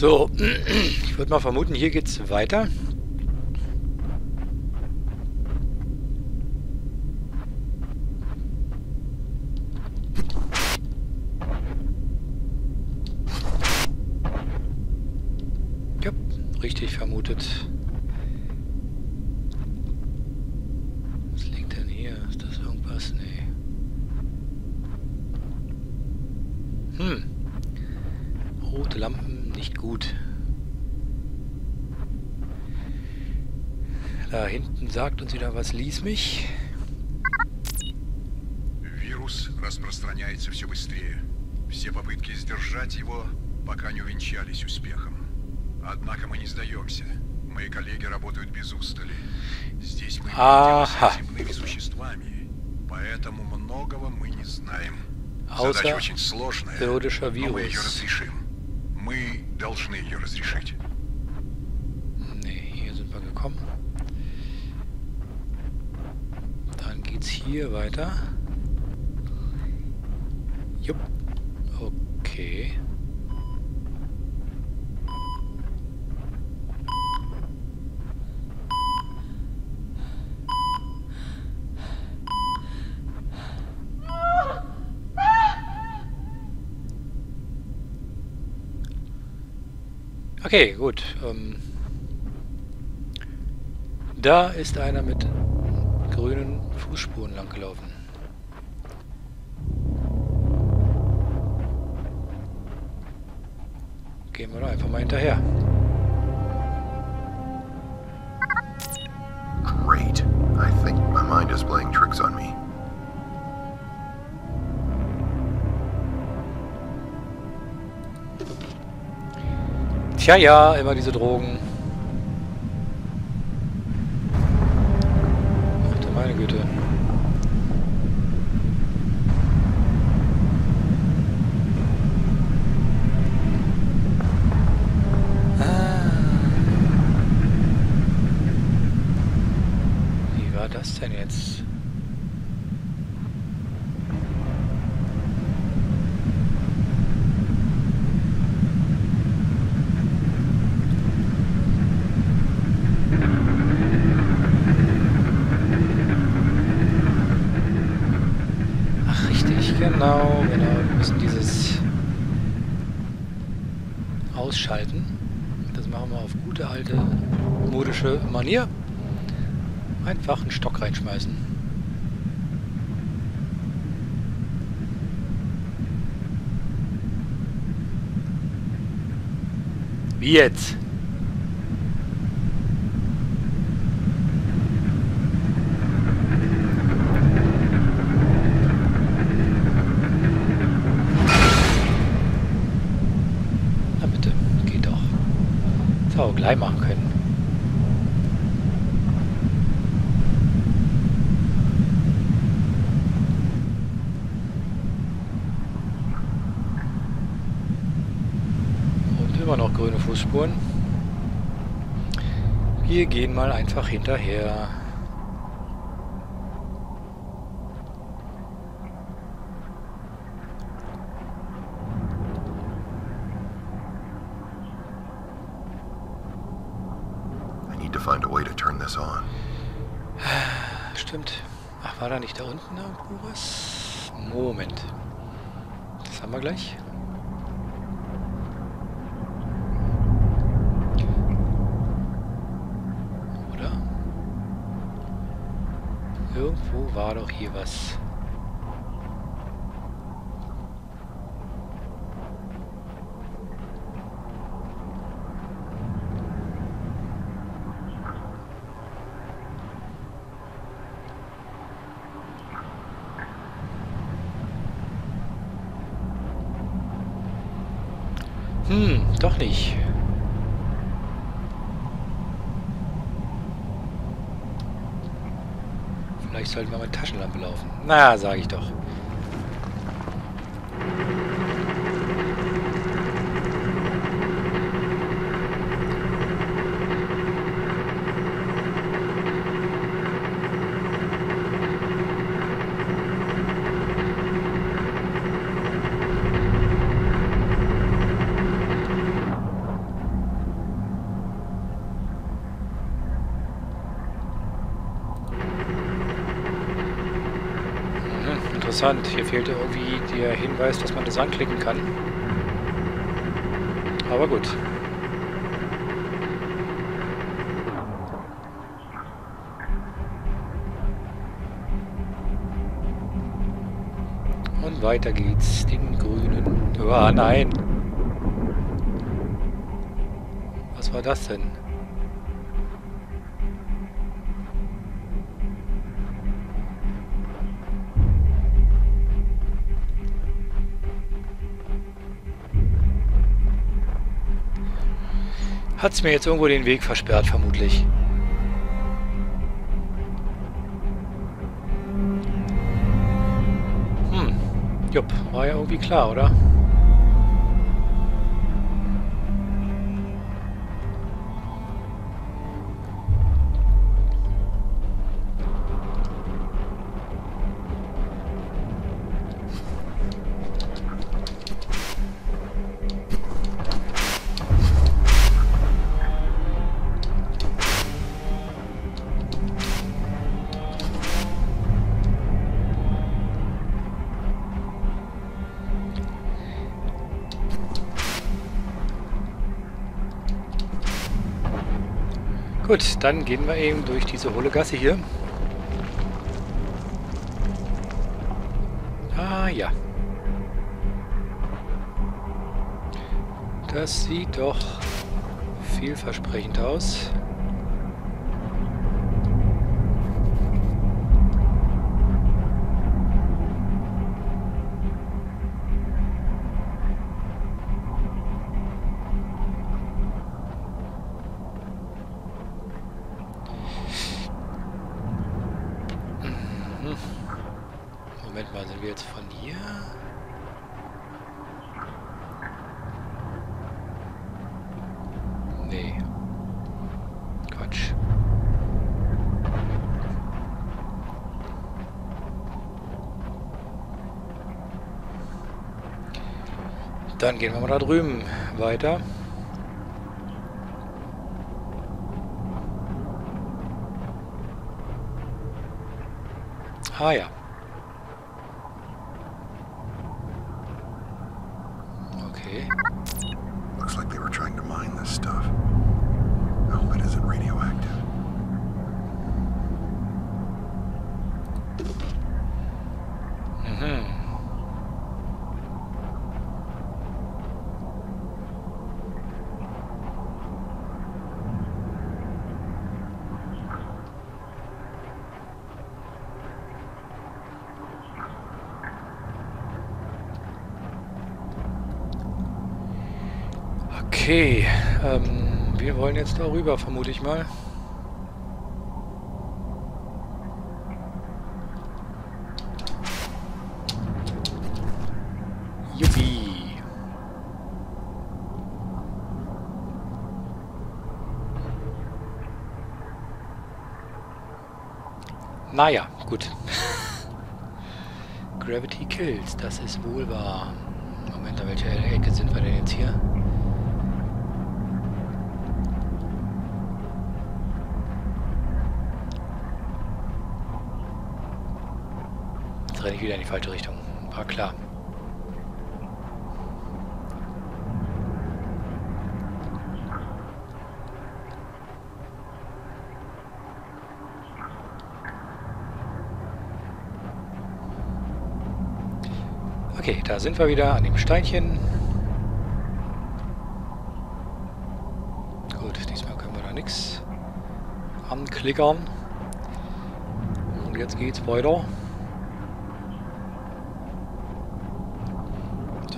So, ich würde mal vermuten, hier geht's weiter. Ja, richtig vermutet. Was liegt denn hier? Ist das irgendwas? Nee. Hm. Rote Lampen, gut. Da hinten sagt uns wieder was, ließ mich. Вирус распространяется все быстрее. Все попытки сдержать его пока не увенчались успехом. Однако мы не сдаемся. Мои коллеги работают без устали. Здесь мы имеем дело Ага. с земными существами, поэтому многого мы не знаем. Außer Задача очень сложная, irdischer но мы ее Virus. разрешим. Мы должны ее разрешить. Nee, hier sind wir gekommen. Dann geht's hier weiter. Jupp. Okay. Okay, gut. Ähm, da ist einer mit grünen Fußspuren langgelaufen. Gehen wir doch einfach mal hinterher. Tja, ja, immer diese Drogen. Ach du meine Güte. Ah. Wie war das denn jetzt? Ach, richtig, genau, genau. Wir müssen dieses ausschalten. Das machen wir auf gute alte modische Manier. Einfach einen Stock reinschmeißen. Wie jetzt? Na bitte, geht doch. Das auch gleich machen können. Und immer noch grüne Fußspuren. Wir gehen mal einfach hinterher. I need to find a way to turn this on. Stimmt. Ach, war da nicht da unten irgendwo was? Moment. Das haben wir gleich. Oder? Irgendwo war doch hier was. Hm, doch nicht. Vielleicht sollten wir mit Taschenlampe laufen. Na, sage ich doch. Interessant. Hier fehlte irgendwie der Hinweis, dass man das anklicken kann. Aber gut. Und weiter geht's. Den grünen... Oh, nein! Was war das denn? Hat's mir jetzt irgendwo den Weg versperrt, vermutlich. Hm. Jupp, war ja irgendwie klar, oder? Dann gehen wir eben durch diese hohle Gasse hier. Ah ja. Das sieht doch vielversprechend aus. Moment mal, sind wir jetzt von hier? Nee. Quatsch. Dann gehen wir mal da drüben weiter. Ah ja. Okay, ähm, wir wollen jetzt darüber, vermute ich mal. Yuppie. Naja, gut. Gravity Kills, das ist wohl wahr. Moment, an welcher Ecke sind wir denn jetzt hier? Ich wieder in die falsche Richtung. War klar. Okay, da sind wir wieder an dem Steinchen. Gut, diesmal können wir da nichts anklickern. Und jetzt geht's weiter.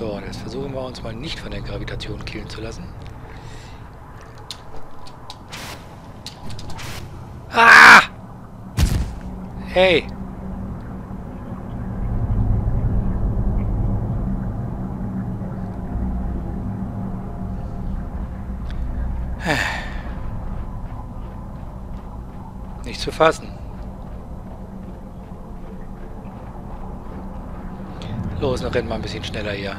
So, jetzt versuchen wir uns mal nicht von der Gravitation killen zu lassen. Ah! Hey! Nicht zu fassen. Los, dann rennen wir ein bisschen schneller hier.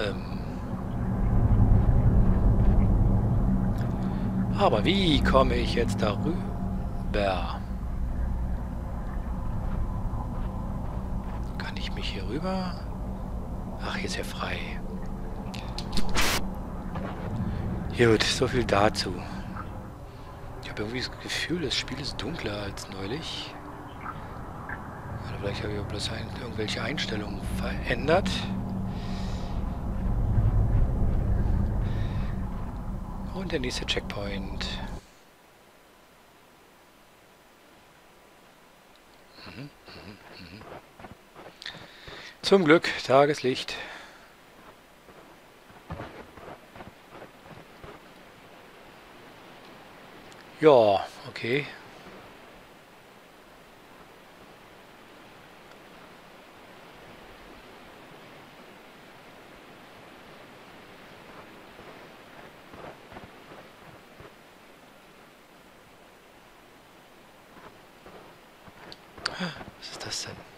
Ähm Aber wie komme ich jetzt darüber? Kann ich mich hier rüber? Ach, hier ist ja frei. Gut, so viel dazu. Ich habe irgendwie das Gefühl, das Spiel ist dunkler als neulich. Oder vielleicht habe ich auch bloß ein, irgendwelche Einstellungen verändert. Und der nächste Checkpoint. Mhm, mhm, mhm. Zum Glück Tageslicht. Ja, okay. Was ist das denn?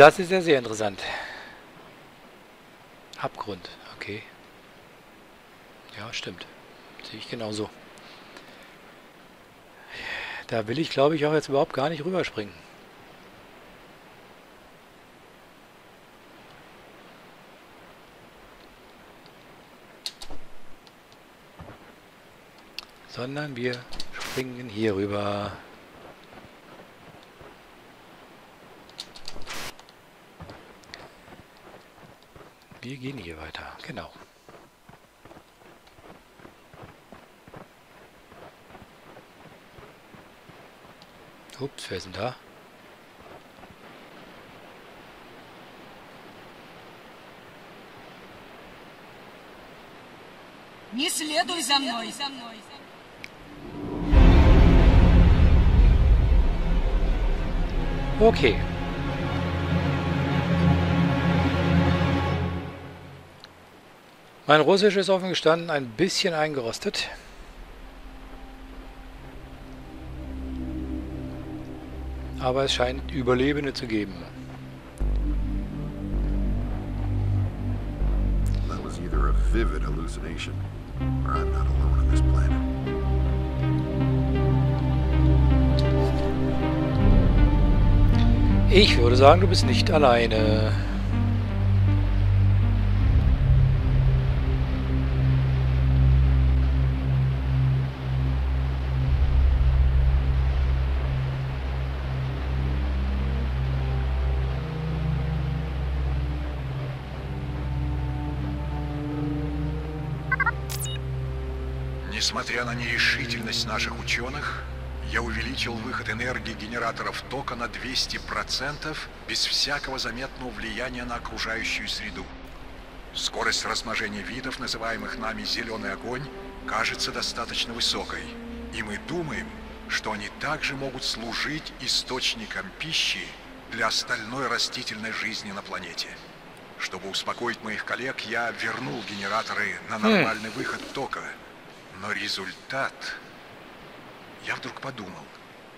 Das ist ja sehr interessant. Abgrund, okay. Ja, stimmt. Sehe ich genauso. Da will ich, glaube ich, auch jetzt überhaupt gar nicht rüberspringen. Sondern wir springen hier rüber. Wir gehen hier weiter, genau. Ups, wer ist denn da? Не следуй за мной. Okay. Mein Russisch ist offen gestanden ein bisschen eingerostet. Aber es scheint Überlebende zu geben. That was either a vivid hallucination, or I'm not alone on this planet. Ich würde sagen, du bist nicht alleine. Несмотря на нерешительность наших ученых, я увеличил выход энергии генераторов тока на 200% без всякого заметного влияния на окружающую среду. Скорость размножения видов, называемых нами «зеленый огонь», кажется достаточно высокой. И мы думаем, что они также могут служить источником пищи для остальной растительной жизни на планете. Чтобы успокоить моих коллег, я вернул генераторы на нормальный выход тока. Но результат... Я вдруг подумал.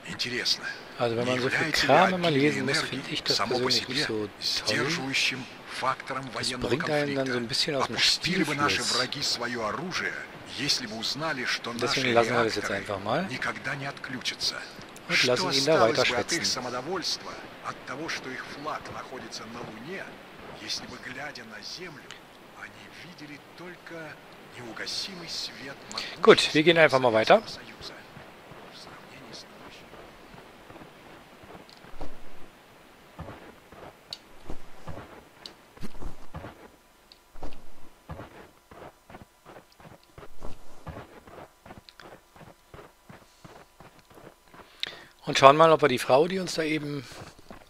Интересно, also wenn man so viel Kram immer lesen muss, finde ich das persönlich nicht so toll. Das bringt einen dann so ein bisschen aus dem Spielfluss. Deswegen lassen wir das jetzt einfach mal und lassen ihn da weiter schwätzen. Gut, wir gehen einfach mal weiter. Und schauen mal, ob wir die Frau, die uns da eben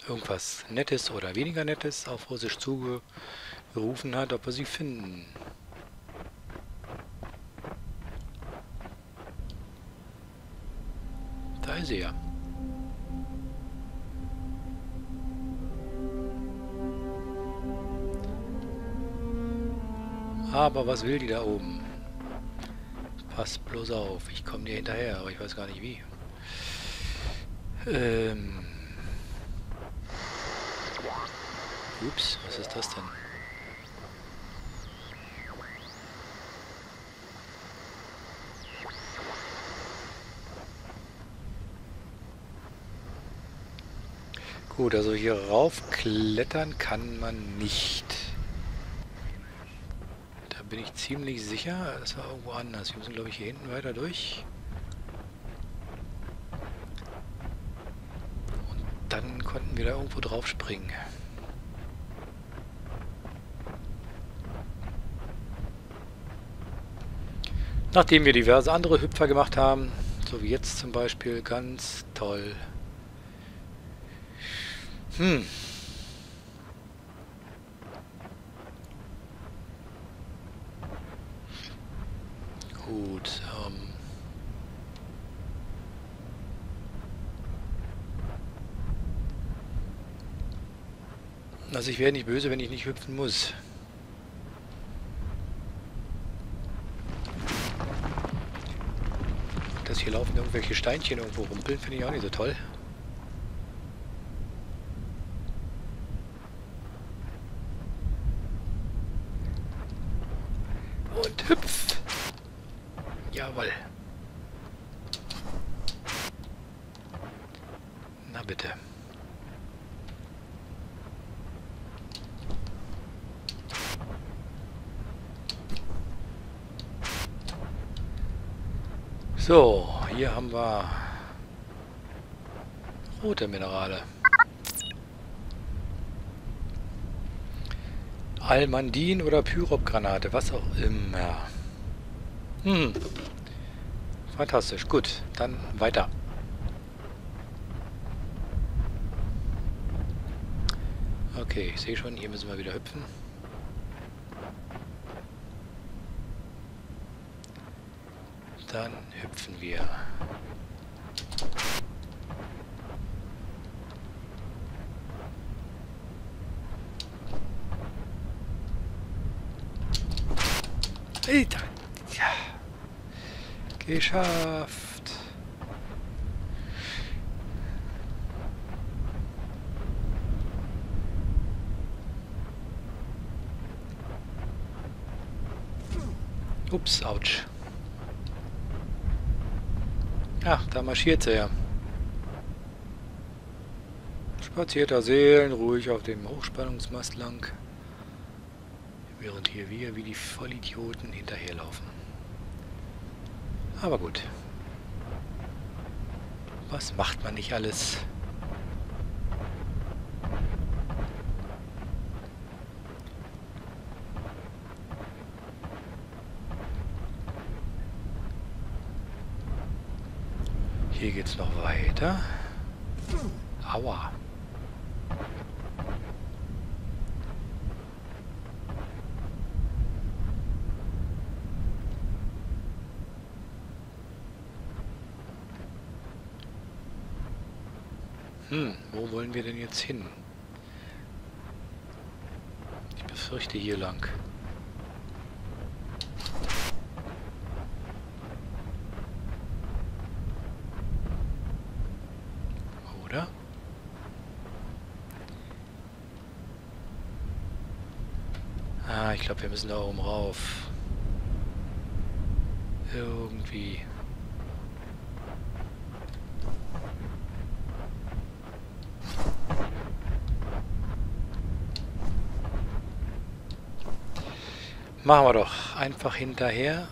irgendwas Nettes oder weniger Nettes auf Russisch zugerufen hat, ob wir sie finden. sehr. Aber was will die da oben? Passt bloß auf. Ich komme dir hinterher, aber ich weiß gar nicht wie. Ähm. Ups, was ist das denn? Gut, also hier raufklettern kann man nicht. Da bin ich ziemlich sicher. Das war irgendwo anders. Wir müssen, glaube ich, hier hinten weiter durch. Und dann konnten wir da irgendwo drauf springen. Nachdem wir diverse andere Hüpfer gemacht haben, so wie jetzt zum Beispiel, ganz toll. Hm. Gut. Ähm. Also ich wäre nicht böse, wenn ich nicht hüpfen muss. Dass hier laufen irgendwelche Steinchen irgendwo rumpeln, finde ich auch nicht so toll. Und hüpf! Jawohl. Na bitte. So, hier haben wir rote Minerale. Almandin oder Pyropgranate, was auch immer. Hm. Fantastisch, gut. Dann weiter. Okay, ich sehe schon, hier müssen wir wieder hüpfen. Dann hüpfen wir. Alter. Ja. Geschafft. Ups, ouch. Ach, da marschiert sie ja. Spaziert da seelenruhig auf dem Hochspannungsmast lang. Während hier wir wie die Vollidioten hinterherlaufen. Aber gut. Was macht man nicht alles? Hier geht's noch weiter. Aua. Hm, wo wollen wir denn jetzt hin? Ich befürchte hier lang. Oder? Ah, ich glaube, wir müssen da oben rauf. Irgendwie. Machen wir doch. Einfach hinterher.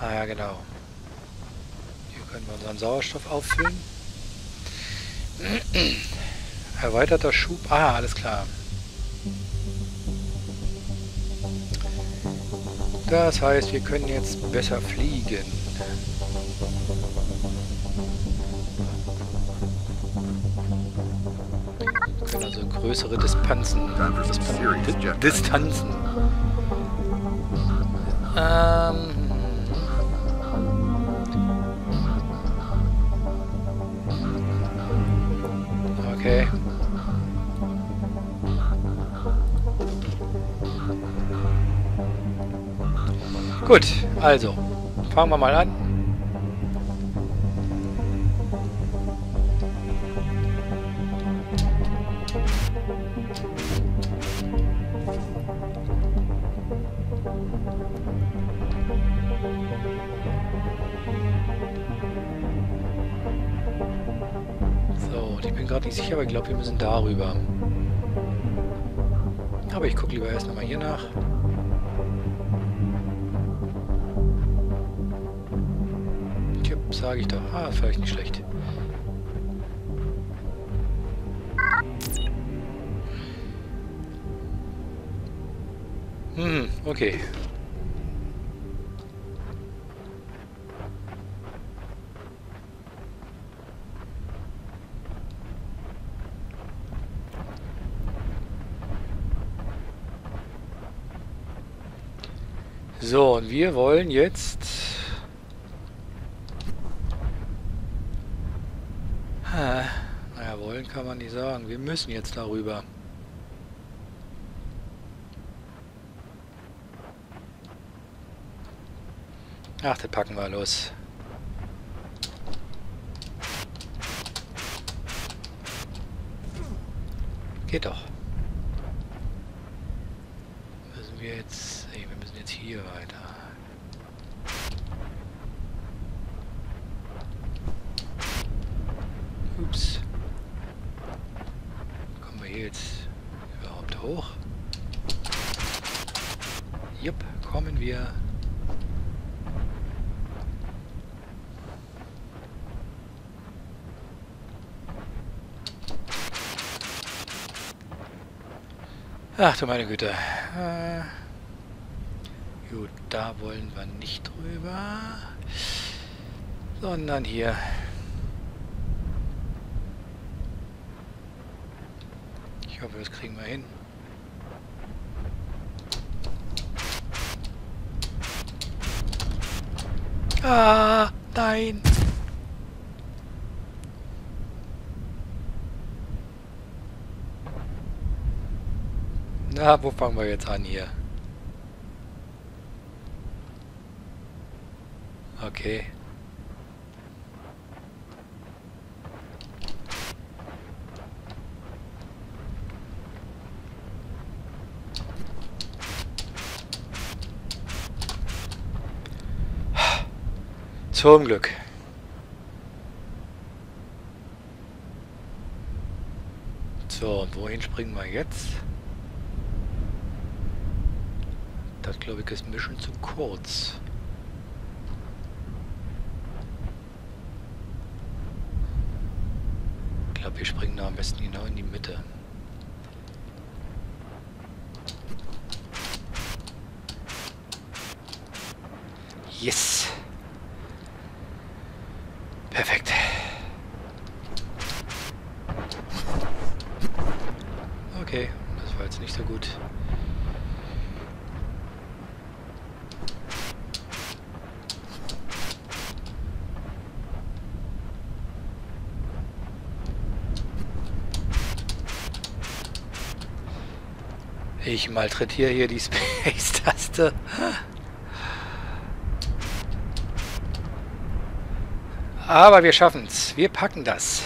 Ah ja, genau. Hier können wir unseren Sauerstoff auffüllen. Erweiterter Schub. Ah, alles klar. Das heißt, wir können jetzt besser fliegen. größere Distanzen. Dispan Distanzen. Ähm. Okay. Gut, also fangen wir mal an. Ich glaube, wir müssen darüber. Aber ich gucke lieber erst nochmal hier nach. Tja, sage ich doch. Ah, vielleicht nicht schlecht. Hm, okay. So, und wir wollen jetzt... Ha, naja, wollen kann man nicht sagen. Wir müssen jetzt darüber. Ach, das packen wir los. Geht doch. Müssen wir jetzt... Nee, wir müssen jetzt hier weiter. Ups. Kommen wir hier jetzt überhaupt hoch? Jupp, kommen wir. Ach du meine Güte. Äh, gut, da wollen wir nicht drüber. Sondern hier. Ich hoffe, das kriegen wir hin. Ah, nein. Na, wo fangen wir jetzt an hier? Okay. Zum Glück. So, und wohin springen wir jetzt? Das glaube ich ist ein bisschen zu kurz. Ich glaube, wir springen da am besten genau in die Mitte. Yes! Perfekt. Okay, das war jetzt nicht so gut. Ich malträtiere hier die Space-Taste. Aber wir schaffen es. Wir packen das.